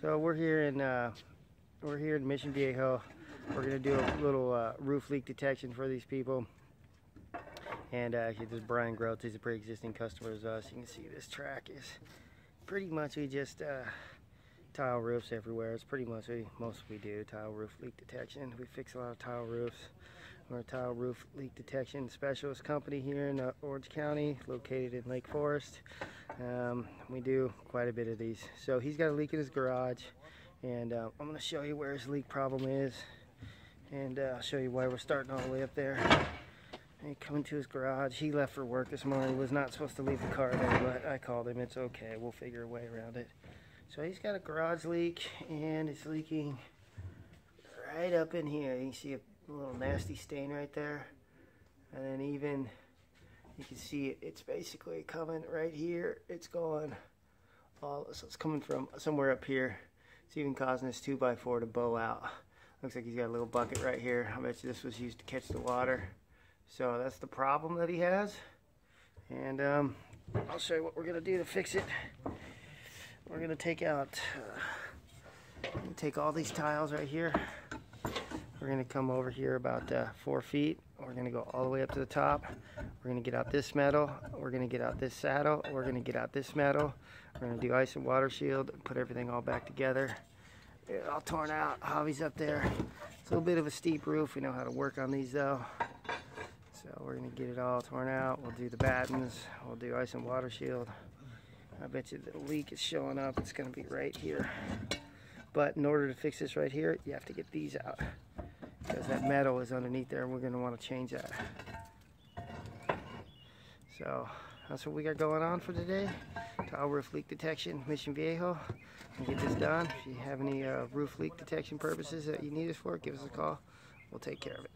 So we're here in uh, we're here in Mission Viejo. We're gonna do a little uh, roof leak detection for these people. And uh, actually, this is Brian Groth. He's a pre-existing customer of us. You can see this track is pretty much we just uh, tile roofs everywhere. It's pretty much we most we do tile roof leak detection. We fix a lot of tile roofs. We're a tile roof leak detection specialist company here in uh, Orange County, located in Lake Forest. Um, we do quite a bit of these. So he's got a leak in his garage, and uh, I'm going to show you where his leak problem is, and uh, I'll show you why we're starting all the way up there. And coming to his garage. He left for work this morning. He was not supposed to leave the car there, but I called him. It's okay. We'll figure a way around it. So he's got a garage leak, and it's leaking right up in here. You see a little nasty stain right there. And then even you can see it, it's basically coming right here. It's going all, so it's coming from somewhere up here. It's even causing this 2x4 to bow out. Looks like he's got a little bucket right here. I bet you this was used to catch the water. So that's the problem that he has. And um, I'll show you what we're gonna do to fix it. We're gonna take out, uh, take all these tiles right here. We're gonna come over here about uh, four feet. We're gonna go all the way up to the top. We're gonna get out this metal. We're gonna get out this saddle. We're gonna get out this metal. We're gonna do ice and water shield put everything all back together. It all torn out. Javi's up there. It's a little bit of a steep roof. We know how to work on these though. So we're gonna get it all torn out. We'll do the battens. We'll do ice and water shield. I bet you the leak is showing up. It's gonna be right here. But in order to fix this right here, you have to get these out because that metal is underneath there and we're gonna wanna change that. So that's what we got going on for today. Tile roof leak detection, Mission Viejo. We'll get this done. If you have any uh, roof leak detection purposes that you need us for, give us a call. We'll take care of it.